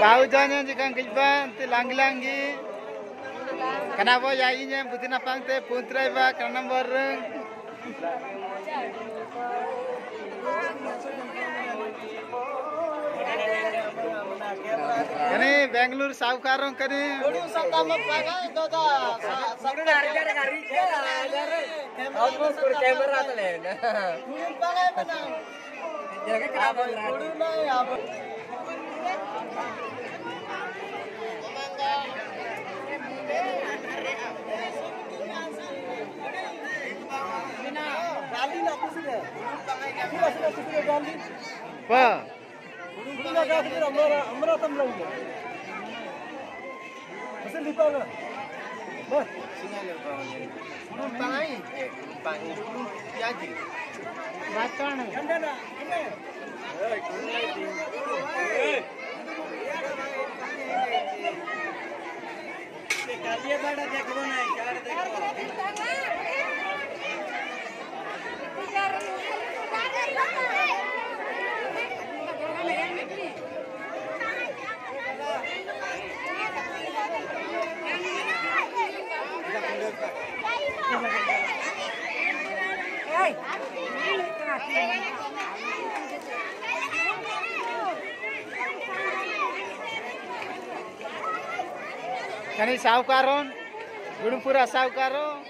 Baujannya jika kejiban, tilang langi. Kenapa ya ini butina pangte puntra iba karena nomor. Ini Bangalore saukarong kani. Kudu sama paga itu dah. Kudu harga dengan harga lah. Kau pun berkamera tu leh. Kudu paga mana? Jaga kerabat. Kudu mana ya? Pak, ini Pa. Kani saukaron. Gunung pura saukaro.